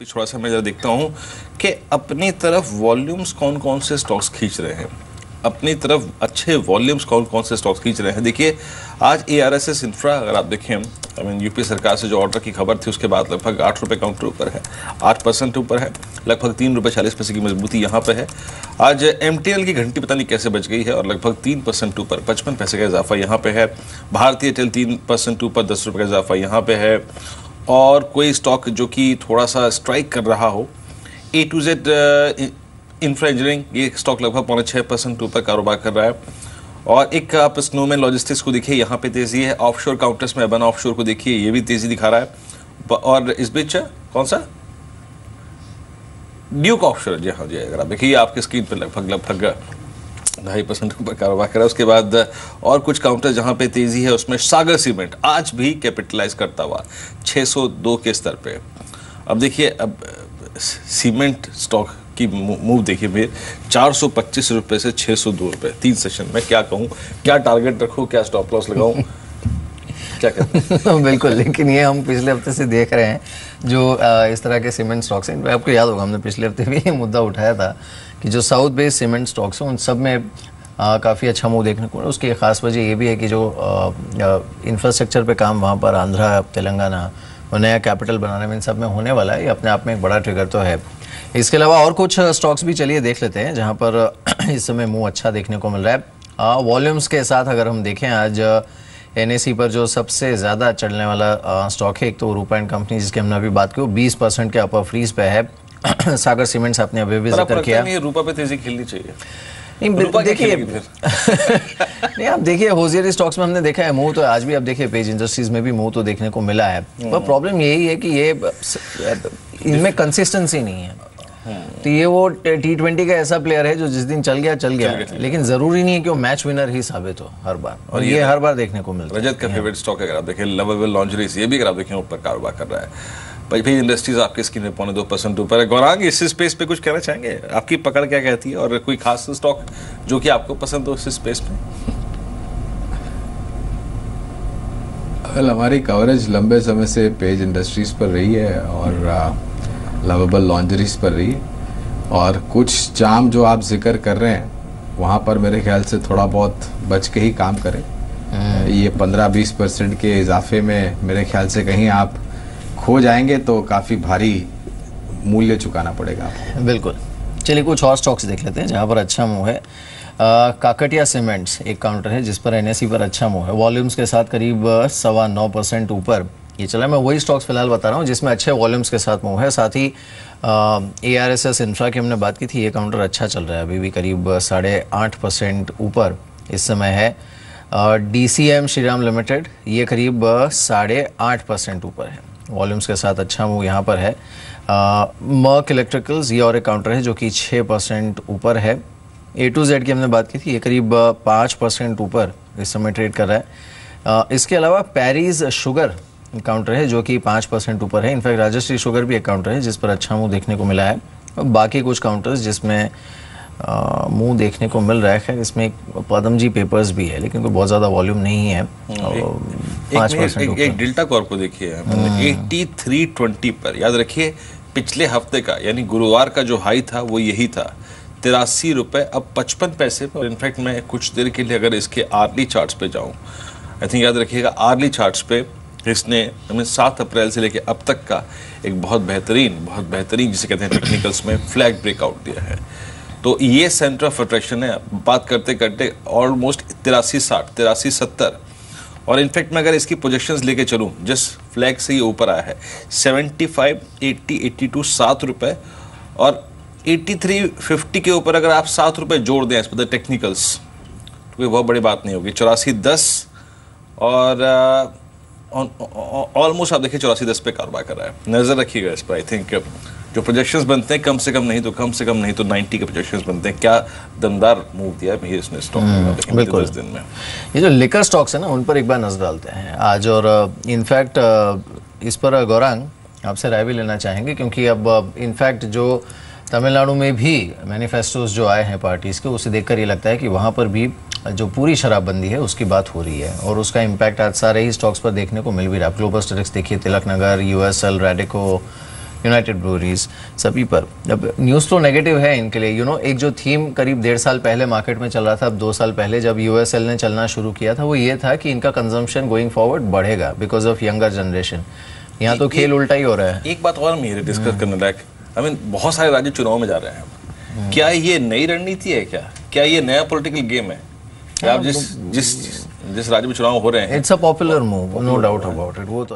थोड़ा सा मैं जरा देखता हूँ कि अपनी तरफ़ वॉल्यूम्स कौन कौन से स्टॉक्स खींच रहे हैं। अपनी तरफ़ अच्छे वॉल्यूम्स कौन कौन से स्टॉक्स खींच रहे हैं। देखिए, आज A R S S infra अगर आप देखें आई मीन यूपी सरकार से जो ऑर्डर की खबर थी, उसके बाद लगभग आठ रुपये काउंटर ऊपर है, आठ परसेंट ऊपर है, लगभग तीन रुपये चालीस पैसे की मजबूती यहाँ पे है। आज एम टी एल की घंटी पता नहीं कैसे बच गई है और लगभग तीन परसेंट ऊपर, पचपन पैसे का इजाफा यहाँ पे है। भारतीय टेल तीन परसेंट ऊपर, दस रुपये का इजाफा यहाँ पे है। और कोई स्टॉक जो कि थोड़ा सा स्ट्राइक कर रहा हो A to Z infra engineering ये स्टॉक लगभग पौने छः परसेंट ऊपर कारोबार कर रहा है। और एक आप स्नोमैन लॉजिस्टिक्स को देखिए, यहाँ पे तेज़ी है। ऑफशोर काउंटर्स में बना ऑफशोर को देखिए, ये भी तेज़ी दिखा रहा है। और इस बीच कौन सा? ड्यूक ऑफशोर जी हाँ जी, अगर आप देखिए, आपके स्क्रीन पर लगभग लगभग ढाई परसेंट ऊपर कारोबार करा। उसके बाद और कुछ काउंटर जहाँ पे तेज़ी है, उसमें सागर सीमेंट आज भी कैपिटलाइज करता हुआ 602 के स्तर पे। अब देखिए, अब सीमेंट स्टॉक की मूव देखिए फिर, चार सौ पच्चीस रुपये से छः सौ दो रुपये तीन सेशन में क्या कहूँ, क्या टारगेट रखूँ, क्या स्टॉप लॉस लगाऊँ, क्या कहते हैं? बिल्कुल, लेकिन ये हम पिछले हफ़्ते से देख रहे हैं, जो इस तरह के सीमेंट स्टॉक्स हैं आपको याद होगा, हमने पिछले हफ़्ते भी ये मुद्दा उठाया था कि जो साउथ बेस्ड सीमेंट स्टॉक्स हैं, उन सब में काफ़ी अच्छा मूव देखने को मिला। उसकी खास वजह ये भी है कि जो इंफ्रास्ट्रक्चर पे काम वहाँ पर, आंध्रा, तेलंगाना और नया कैपिटल बनाने में इन सब में होने वाला है। ये अपने आप में एक बड़ा ट्रिगर तो है। इसके अलावा और कुछ स्टॉक्स भी चलिए देख लेते हैं, जहाँ पर इस समय मूव अच्छा देखने को मिल रहा है। वॉल्यूम्स के साथ अगर हम देखें आज एन पर जो सबसे ज़्यादा चलने वाला स्टॉक है, एक तो रूपा एंड कंपनी जिसकी हमने अभी बात की, वो बीस परसेंट के अपर फ्रीज पे है। सागर सीमेंट्स आपने अभी भी ज़िक्र किया। रूपा पे तेज़ी खेलनी चाहिए। नहीं देखिए नहीं आप देखिए होजियरी स्टॉक्स में हमने देखा है मुँह तो आज भी आप देखिए पेज इंडस्ट्रीज़ में भी मुँह तो देखने को मिला है। पर प्रॉब्लम यही है कि ये इनमें कंसिस्टेंसी नहीं है। तो ये वो टी ट्वेंटी का ऐसा प्लेयर है जो जिस दिन चल गया चल गया। लेकिन ज़रूरी नहीं है कि वो मैच विनर ही साबित हो हर बार। और ये हर बार देखने को मिलता है। रजत का फेवरेट स्टॉक अगर आप देखें लवेबल लॉन्जरीज ये भी अगर आप देखें ऊपर कारोबार कर रहा है। भाई भाई इंडस्ट्रीज़ आपके स्क्रीन में पौने दो परसेंट ऊपर है। गौरांग इस स्पेस पे कुछ कहना चाहेंगे? आपकी पकड़ क्या कहती है? और कोई खास स्टॉक जो कि आपको पसंद हो इस स्पेस में वेल हमारी कवरेज लंबे समय से पेज इंडस्ट्रीज़ पर रही है और लवेबल लॉन्जरीज पर रही है और कुछ जाम जो आप ज़िक्र कर रहे हैं वहाँ पर मेरे ख्याल से थोड़ा बहुत बच के ही काम करें। ये 15-20 परसेंट के इजाफे में मेरे ख्याल से कहीं आप खो जाएँगे तो काफ़ी भारी मूल्य चुकाना पड़ेगा बिल्कुल। चलिए, कुछ और स्टॉक्स देख लेते हैं, जहाँ पर अच्छा मूव है। काकटिया सीमेंट्स एक काउंटर है, जिस पर एनएससी पर अच्छा मूव है। वॉल्यूम्स के साथ करीब सवा नौ परसेंट ऊपर। ये चला मैं वही स्टॉक्स फ़िलहाल बता रहा हूँ, जिसमें अच्छे वॉल्यूम्स के साथ मूव है। साथ ही A R S S infra की हमने बात की थी, ये काउंटर अच्छा चल रहा है। अभी भी करीब साढ़े आठ परसेंट ऊपर इस समय है। D C M Shriram limited ये करीब साढ़े आठ परसेंट ऊपर है। वॉल्यूम्स के साथ अच्छा मूव यहाँ पर है। मर्क इलेक्ट्रिकल्स ये और एक काउंटर है जो कि छः परसेंट ऊपर है। ए टू जेड की हमने बात की थी ये करीब पाँच परसेंट ऊपर इस समय ट्रेड कर रहा है। अ, इसके अलावा पैरीज शुगर काउंटर है जो कि पाँच परसेंट ऊपर है। इनफैक्ट राजश्री शुगर भी एक काउंटर है जिस पर अच्छा मुँह देखने को मिला है। और बाकी कुछ काउंटर्स जिसमें मुँह देखने को मिल रहा है इसमें एक पदम जी पेपर्स भी है लेकिन कोई बहुत ज़्यादा वॉल्यूम नहीं है। और पाँच एक, परसेंट एक, डेल्टा कॉर्प को देखिए। एट्टी थ्री ट्वेंटी पर याद रखिए पिछले हफ़्ते का यानी गुरुवार का जो हाई था वो यही था। तिरासी रुपए अब पचपन पैसे पर इनफैक्ट मैं कुछ देर के लिए अगर इसके आर्ली चार्ट्स पे जाऊँ आई थिंक याद रखिएगा आर्ली चार्ट्स पे इसने हमें सात अप्रैल से लेकर अब तक का एक बहुत बेहतरीन बहुत बेहतरीन जिसे कहते हैं टेक्निकल्स में फ्लैग ब्रेकआउट दिया है। तो ये सेंटर ऑफ़ अट्रैक्शन है। बात करते करते ऑलमोस्ट तिरासी साठ तिरासी सत्तर और इनफैक्ट मैं अगर इसकी प्रोजेक्शंस लेके चलूँ जिस फ्लैग से ये ऊपर आया है। 75, 80, 82 सात रुपए और 83, 50 के ऊपर अगर आप सात रुपए जोड़ दें इस पर टेक्निकल्स तो कोई बहुत बड़ी बात नहीं होगी। चौरासी दस और ऑलमोस्ट आप देखिए चौरासी दस पे कारोबार कर रहा है। नज़र रखिएगा इस पर आई थिंक जो प्रोजेक्शंस बनते हैं कम से कम नहीं तो कम से कम नहीं तो 90 के प्रोजेक्शंस बनते हैं। क्या दमदार मूव दिया है इसने स्टॉक बिल्कुल। दस दिन में? ये जो लिकर स्टॉक्स है ना उन पर एक बार नज़र डालते हैं। आज और इनफैक्ट इस पर गौरांग आपसे राय भी लेना चाहेंगे क्योंकि अब इनफैक्ट जो तमिलनाडु में भी मैनिफेस्टोज जो आए हैं पार्टीज़ के उसे देखकर ये लगता है कि वहाँ पर भी जो पूरी शराबबंदी है उसकी बात हो रही है। और उसका इम्पैक्ट आज सारे ही स्टॉक्स पर देखने को मिल भी रहा है। ग्लोबल स्टेटिक्स देखिए Tilak Nagar USL Radico United Breweries सभी पर। अब न्यूज़ फ्लो नेगेटिव है इनके लिए। यू you नो know, एक जो थीम करीब डेढ़ साल पहले मार्केट में चल रहा था अब दो साल पहले जब यूएसएल ने चलना शुरू किया था वो ये था कि इनका कंजम्पशन गोइंग फॉरवर्ड बढ़ेगा बिकॉज़ ऑफ़ यंगर जनरेशन यहाँ तो खेल उल्टा ही हो रहा है। एक बात और मेरे डिस्कस करने लायक। आई मीन बहुत सारे राज्य चुनाव में जा रहे हैं। क्या ये नई रणनीति है क्या? क्या ये नया पॉलिटिकल गेम है? आप जिस जिस जिस राज्य में चुनाव हो रहे हैं। It's a popular move no doubt about it वो तो